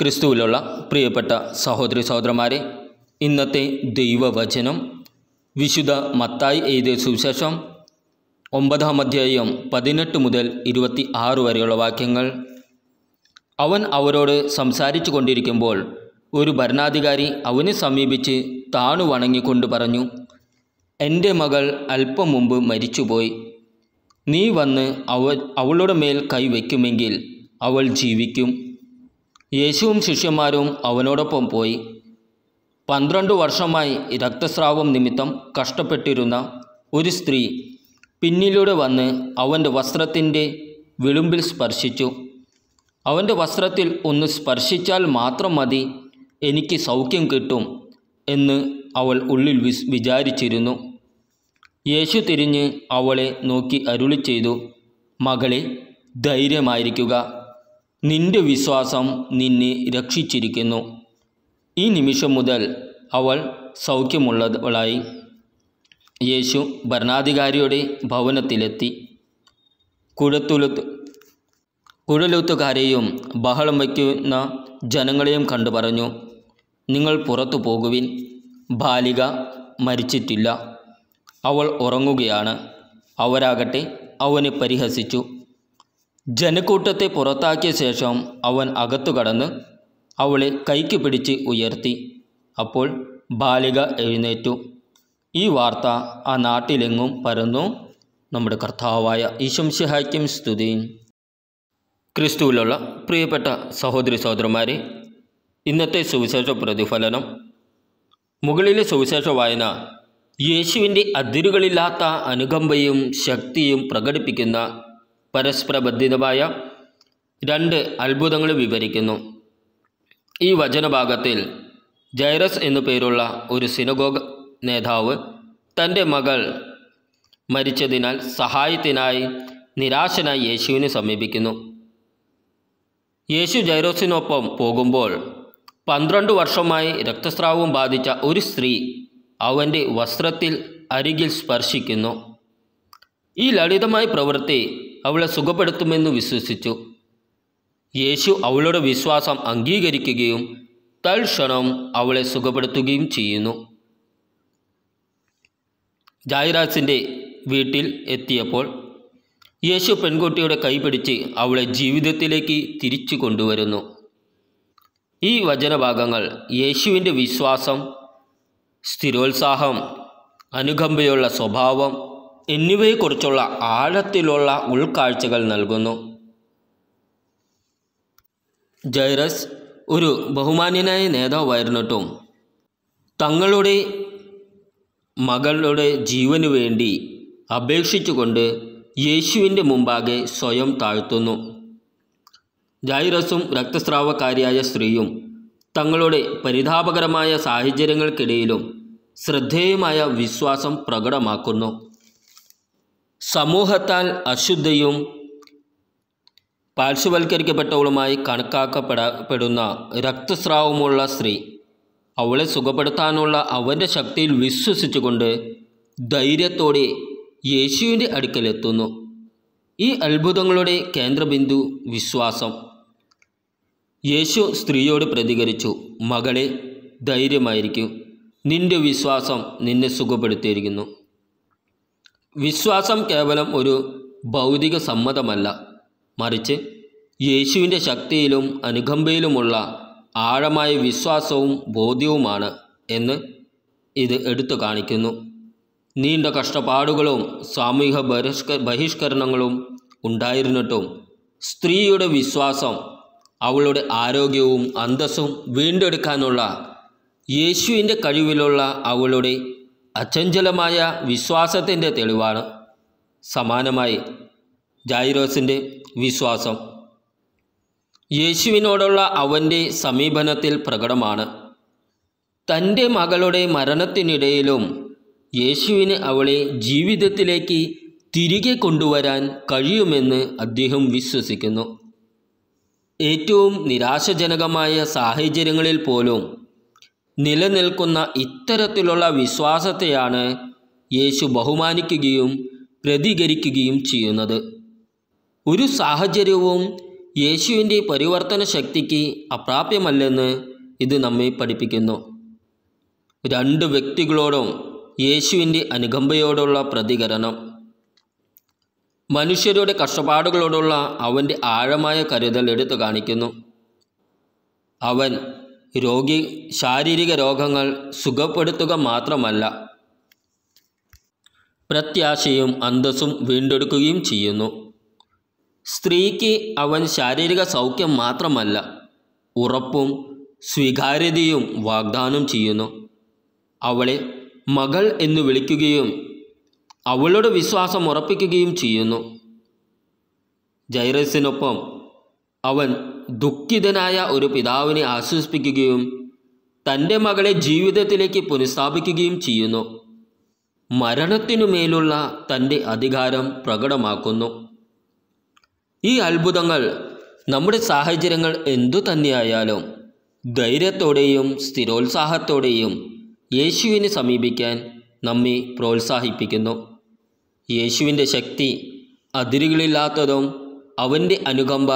ക്രിസ്തുവിലുള്ള പ്രിയപ്പെട്ട സഹോദരി സഹോദരന്മാരെ ഇന്നത്തെ ദൈവവചനം വിശുദ്ധ മത്തായി എഴുതിയ സുവിശേഷം ഒമ്പതാം അധ്യായം പതിനെട്ട് മുതൽ ഇരുപത്തി ആറ് വരെയുള്ള വാക്യങ്ങൾ. അവൻ അവരോട് സംസാരിച്ചു കൊണ്ടിരിക്കുമ്പോൾ ഒരു ഭരണാധികാരി അവനെ സമീപിച്ച് താണു വണങ്ങിക്കൊണ്ട് പറഞ്ഞു എന്റെ മകൾ അല്പം മുമ്പ് മരിച്ചുപോയി. നീ വന്ന് അവ അവളുടെ മേൽ കൈവയ്ക്കുമെങ്കിൽ അവൾ ജീവിക്കും. യേശുവും ശിഷ്യന്മാരും അവനോടൊപ്പം പോയി. പന്ത്രണ്ട് വർഷമായി രക്തസ്രാവം നിമിത്തം കഷ്ടപ്പെട്ടിരുന്ന ഒരു സ്ത്രീ പിന്നിലൂടെ വന്ന് അവന്റെ വസ്ത്രത്തിന്റെ വിളുമ്പിൽ സ്പർശിച്ചു. അവന്റെ വസ്ത്രത്തിൽ ഒന്ന് സ്പർശിച്ചാൽ മാത്രം മതി എനിക്ക് സൗഖ്യം കിട്ടും എന്ന് അവൾ ഉള്ളിൽ വിസ് വിചാരിച്ചിരുന്നു. യേശു തിരിഞ്ഞ് അവളെ നോക്കി അരുളി ചെയ്തു മകളെ ധൈര്യമായിരിക്കുക. നിന്റെ വിശ്വാസം നിന്നെ രക്ഷിച്ചിരിക്കുന്നു. ഈ നിമിഷം മുതൽ അവൾ സൗഖ്യമുള്ളവളായി. യേശു ഭരണാധികാരിയുടെ ഭവനത്തിലെത്തി. കുഴത്തുലത്ത് കുഴലൂത്തുകാരെയും ബഹളം വയ്ക്കുന്ന ജനങ്ങളെയും കണ്ടു പറഞ്ഞു നിങ്ങൾ പുറത്തു പോകുവിൻ. ബാലിക മരിച്ചിട്ടില്ല. അവൾ ഉറങ്ങുകയാണ്. അവരാകട്ടെ അവനെ പരിഹസിച്ചു. ജനക്കൂട്ടത്തെ പുറത്താക്കിയ ശേഷം അവൻ അകത്തു കടന്ന് അവളെ കൈക്ക് പിടിച്ച് ഉയർത്തി. അപ്പോൾ ബാലിക എഴുന്നേറ്റു. ഈ വാർത്ത ആ നാട്ടിലെങ്ങും പരന്നു. നമ്മുടെ കർത്താവായ ഈശംസിഹായ്ക്കും സ്തുതി ക്രിസ്തുവിലുള്ള പ്രിയപ്പെട്ട സഹോദരി സഹോദരന്മാരെ ഇന്നത്തെ സുവിശേഷ പ്രതിഫലനം. മുകളിലെ സുവിശേഷ വായന യേശുവിന്റെ അതിരുകളില്ലാത്ത അനുകമ്പയും ശക്തിയും പ്രകടിപ്പിക്കുന്ന പരസ്പരബന്ധിതമായ രണ്ട് അത്ഭുതങ്ങൾ വിവരിക്കുന്നു. ഈ വചനഭാഗത്തിൽ ജൈറസ് എന്നു പേരുള്ള ഒരു സിനഗോഗ് നേതാവ് തന്റെ മകൾ മരിച്ചതിനാൽ സഹായത്തിനായി നിരാശനായി യേശുവിനെ സമീപിക്കുന്നു. യേശു ജൈറോസിനൊപ്പം പോകുമ്പോൾ പന്ത്രണ്ട് വർഷമായി രക്തസ്രാവം ബാധിച്ച ഒരു സ്ത്രീ അവന്റെ വസ്ത്രത്തിൽ അരികിൽ സ്പർശിക്കുന്നു. ഈ ലളിതമായ പ്രവൃത്തി അവളെ സുഖപ്പെടുത്തുമെന്ന് വിശ്വസിച്ചു. യേശു അവളുടെ വിശ്വാസം അംഗീകരിക്കുകയും തൽക്ഷണം അവളെ സുഖപ്പെടുത്തുകയും ചെയ്യുന്നു. ജായിറാസിന്റെ വീട്ടിൽ എത്തിയപ്പോൾ യേശു പെൺകുട്ടിയുടെ കൈപിടിച്ച് അവളെ ജീവിതത്തിലേക്ക് തിരിച്ചു കൊണ്ടുവരുന്നു. ഈ വചനഭാഗങ്ങൾ യേശുവിന്റെ വിശ്വാസം സ്ഥിരോത്സാഹം അനുകമ്പയുള്ള സ്വഭാവം എന്നിവയെക്കുറിച്ചുള്ള ആഴത്തിലുള്ള ഉൾക്കാഴ്ചകൾ നൽകുന്നു. ജൈറസ് ഒരു ബഹുമാന്യനായ നേതാവായിരുന്നിട്ടും തങ്ങളുടെ മകളുടെ ജീവനു വേണ്ടി അപേക്ഷിച്ചുകൊണ്ട് യേശുവിന്റെ മുമ്പാകെ സ്വയം താഴ്ത്തുന്നു. ജൈറസും രക്തസ്രാവക്കാരിയായ സ്ത്രീയും തങ്ങളുടെ പരിതാപകരമായ സാഹചര്യങ്ങൾക്കിടയിലും ശ്രദ്ധേയമായ വിശ്വാസം പ്രകടമാക്കുന്നു. സമൂഹത്താൽ അശുദ്ധയും പാർശ്വവൽക്കരിക്കപ്പെട്ടവളുമായി കണക്കാക്കപ്പെടപ്പെടുന്ന രക്തസ്രാവമുള്ള സ്ത്രീ അവളെ സുഖപ്പെടുത്താനുള്ള അവന്റെ ശക്തിയിൽ വിശ്വസിച്ചുകൊണ്ട് ധൈര്യത്തോടെ യേശുവിന്റെ അടുക്കലെത്തുന്നു. ഈ അത്ഭുതങ്ങളുടെ കേന്ദ്രബിന്ദു വിശ്വാസം. യേശു സ്ത്രീയോട് പ്രതികരിച്ചു മകളെ ധൈര്യമായിരിക്കും. നിന്റെ വിശ്വാസം നിന്നെ സുഖപ്പെടുത്തിയിരിക്കുന്നു. വിശ്വാസം കേവലം ഒരു ഭൗതിക സമ്മതമല്ല. മറിച്ച് യേശുവിന്റെ ശക്തിയിലും അനുകമ്പയിലുമുള്ള ആഴമായ വിശ്വാസവും ബോധ്യവുമാണ് എന്ന് ഇത് എടുത്തു കാണിക്കുന്നു. നീണ്ട കഷ്ടപ്പാടുകളും സാമൂഹിക ബഹിഷ്ക ബഹിഷ്കരണങ്ങളും ഉണ്ടായിരുന്നിട്ടും സ്ത്രീയുടെ വിശ്വാസം അവളുടെ ആരോഗ്യവും അന്തസ്സും വീണ്ടെടുക്കാനുള്ള യേശുവിന്റെ കഴിവിലുള്ള അവളുടെ അചഞ്ചലമായ വിശ്വാസത്തിന്റെ തെളിവാണ് സമാനമായി ജൈറോസിന്റെ വിശ്വാസം. യേശുവിനോടുള്ള അവന്റെ സമീപനത്തിൽ പ്രകടമാണ്. തന്റെ മകളുടെ മരണത്തിനിടയിലും യേശുവിന് അവളെ ജീവിതത്തിലേക്ക് തിരികെ കൊണ്ടുവരാൻ കഴിയുമെന്ന് അദ്ദേഹം വിശ്വസിക്കുന്നു. ഏറ്റവും നിരാശജനകമായ സാഹചര്യങ്ങളിൽ പോലും നിലനിൽക്കുന്ന ഇത്തരത്തിലുള്ള വിശ്വാസത്തെയാണ് യേശു ബഹുമാനിക്കുകയും പ്രതികരിക്കുകയും ചെയ്യുന്നത്. ഒരു സാഹചര്യവും യേശുവിന്റെ പരിവർത്തന ശക്തിക്ക് അപ്രാപ്യമല്ലെന്ന് ഇത് നമ്മെ പഠിപ്പിക്കുന്നു. രണ്ട് വ്യക്തികളോടും യേശുവിന്റെ അനുകമ്പയോടുള്ള പ്രതികരണം. മനുഷ്യരുടെ കഷ്ടപ്പാടുകളോടുള്ള അവന്റെ ആഴമായ കരുതൽ എടുത്തു കാണിക്കുന്നു. അവൻ രോഗി ശാരീരിക രോഗങ്ങൾ സുഖപ്പെടുത്തുക മാത്രമല്ല പ്രത്യാശയും അന്തസ്സും വീണ്ടെടുക്കുകയും ചെയ്യുന്നു. സ്ത്രീക്ക് അവൻ ശാരീരിക സൗഖ്യം മാത്രമല്ല ഉറപ്പും സ്വീകാര്യതയും വാഗ്ദാനം ചെയ്യുന്നു. അവളെ മകൾ എന്ന് വിളിക്കുകയും അവളുടെ വിശ്വാസം ഉറപ്പിക്കുകയും ചെയ്യുന്നു. ജൈറസിനൊപ്പം അവൻ ദുഃഖിതനായ ഒരു പിതാവിനെ ആശ്വസിപ്പിക്കുകയും തന്റെ മകളെ ജീവിതത്തിലേക്ക് പുനഃസ്ഥാപിക്കുകയും ചെയ്യുന്നു. മരണത്തിനുമേലുള്ള തന്റെ അധികാരം പ്രകടമാക്കുന്നു. ഈ അത്ഭുതങ്ങൾ നമ്മുടെ സാഹചര്യങ്ങൾ എന്തു തന്നെയായാലും ധൈര്യത്തോടെയും സ്ഥിരോത്സാഹത്തോടെയും യേശുവിനെ സമീപിക്കാൻ നമ്മെ പ്രോത്സാഹിപ്പിക്കുന്നു. യേശുവിന്റെ ശക്തി അതിരുകളില്ലാത്തതും അവന്റെ അനുകമ്പ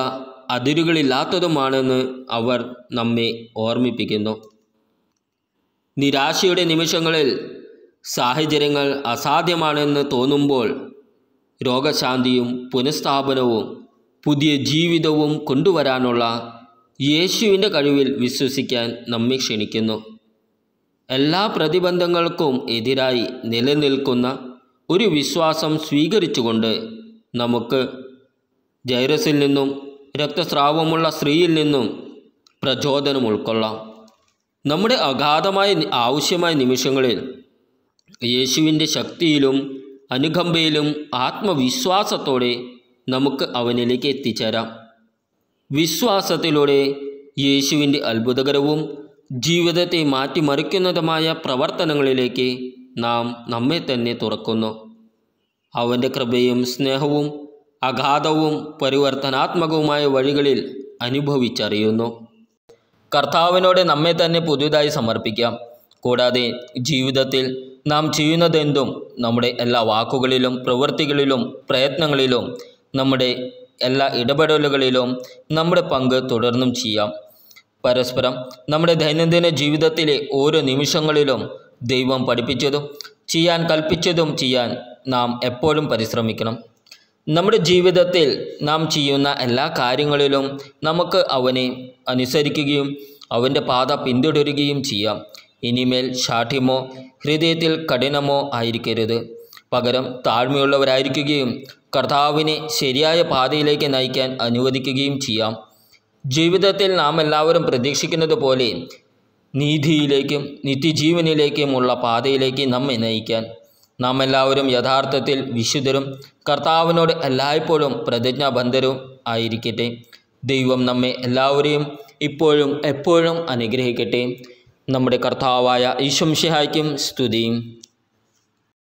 അതിരുകളില്ലാത്തതുമാണെന്ന് അവർ നമ്മെ ഓർമ്മിപ്പിക്കുന്നു. നിരാശയുടെ നിമിഷങ്ങളിൽ സാഹചര്യങ്ങൾ അസാധ്യമാണെന്ന് തോന്നുമ്പോൾ രോഗശാന്തിയും പുനഃസ്ഥാപനവും പുതിയ ജീവിതവും കൊണ്ടുവരാനുള്ള യേശുവിന്റെ കഴിവിൽ വിശ്വസിക്കാൻ നമ്മെ ക്ഷണിക്കുന്നു. എല്ലാ പ്രതിബന്ധങ്ങൾക്കും എതിരായി നിലനിൽക്കുന്ന ഒരു വിശ്വാസം സ്വീകരിച്ചുകൊണ്ട് നമുക്ക് ജൈറസിൽ നിന്നും രക്തസ്രാവമുള്ള സ്ത്രീയിൽ നിന്നും പ്രചോദനം ഉൾക്കൊള്ളാം. നമ്മുടെ അഗാധമായ ആവശ്യമായ നിമിഷങ്ങളിൽ യേശുവിന്റെ ശക്തിയിലും അനുകമ്പയിലും ആത്മവിശ്വാസത്തോടെ നമുക്ക് അവനിലേക്ക് എത്തിച്ചേരാം. വിശ്വാസത്തിലൂടെ യേശുവിന്റെ അത്ഭുതകരവും ജീവിതത്തെ മാറ്റിമറിക്കുന്നതുമായ പ്രവർത്തനങ്ങളിലേക്ക് നാം നമ്മെ തന്നെ തുറക്കുന്നു. അവന്റെ കൃപയും സ്നേഹവും അഗാധവും പരിവർത്തനാത്മകവുമായ വഴികളിൽ അനുഭവിച്ചറിയുന്നു. കർത്താവിനോട് നമ്മെ തന്നെ പുതിയതായി സമർപ്പിക്കാം. കൂടാതെ ജീവിതത്തിൽ നാം ചെയ്യുന്നതെന്തും നമ്മുടെ എല്ലാ വാക്കുകളിലും പ്രവൃത്തികളിലും പ്രയത്നങ്ങളിലും നമ്മുടെ എല്ലാ ഇടപെടലുകളിലും നമ്മുടെ പങ്ക് തുടർന്നും ചെയ്യാം. പരസ്പരം നമ്മുടെ ദൈനംദിന ജീവിതത്തിലെ ഓരോ നിമിഷങ്ങളിലും ദൈവം പഠിപ്പിച്ചതും ചെയ്യാൻ കൽപ്പിച്ചതും ചെയ്യാൻ നാം എപ്പോഴും പരിശ്രമിക്കണം. നമ്മുടെ ജീവിതത്തിൽ നാം ചെയ്യുന്ന എല്ലാ കാര്യങ്ങളിലും നമുക്ക് അവനെ അനുസരിക്കുകയും അവന്റെ പാത പിന്തുടരുകയും ചെയ്യാം. ഇനിമേൽ ശാഠ്യമോ ഹൃദയത്തിൽ കഠിനമോ ആയിരിക്കരുത്. പകരം താഴ്മയുള്ളവരായിരിക്കുകയും കർത്താവിനെ ശരിയായ പാതയിലേക്ക് നയിക്കാൻ അനുവദിക്കുകയും ചെയ്യാം. ജീവിതത്തിൽ നാം എല്ലാവരും പ്രതീക്ഷിക്കുന്നത് പോലെ നീതിയിലേക്കും നിത്യജീവനിലേക്കുമുള്ള പാതയിലേക്ക് നമ്മെ നയിക്കാൻ നാം എല്ലാവരും യഥാർത്ഥത്തിൽ വിശുദ്ധരും കർത്താവിനോട് എല്ലായ്പ്പോഴും പ്രതിജ്ഞാബന്ധരും ആയിരിക്കട്ടെ. ദൈവം നമ്മെ എല്ലാവരെയും ഇപ്പോഴും എപ്പോഴും അനുഗ്രഹിക്കട്ടെ. നമ്മുടെ കർത്താവായ ഈശംഷിഹായ്ക്കും സ്തുതിയും.